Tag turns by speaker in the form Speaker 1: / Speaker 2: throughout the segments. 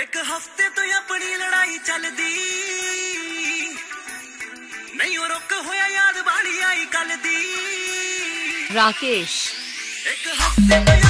Speaker 1: एक हफ़्ते तो अपनी लड़ाई चल दी। नहीं और रुक होया याद बाली आई कल दी।
Speaker 2: राकेश।
Speaker 1: एक हफ़्ते तो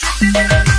Speaker 1: Thank you.